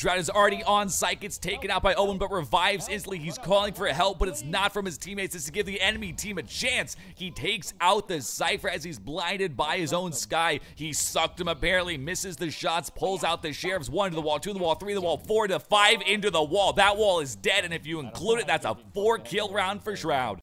Shroud is already on site, gets taken out by Omen, but revives instantly. He's calling for help, but it's not from his teammates. It's to give the enemy team a chance. He takes out the Cypher as he's blinded by his own Skye. He sucked him apparently, misses the shots, pulls out the Sheriffs. One to the wall, two to the wall, three to the wall, four to five into the wall. That wall is dead, and if you include it, that's a four kill round for Shroud.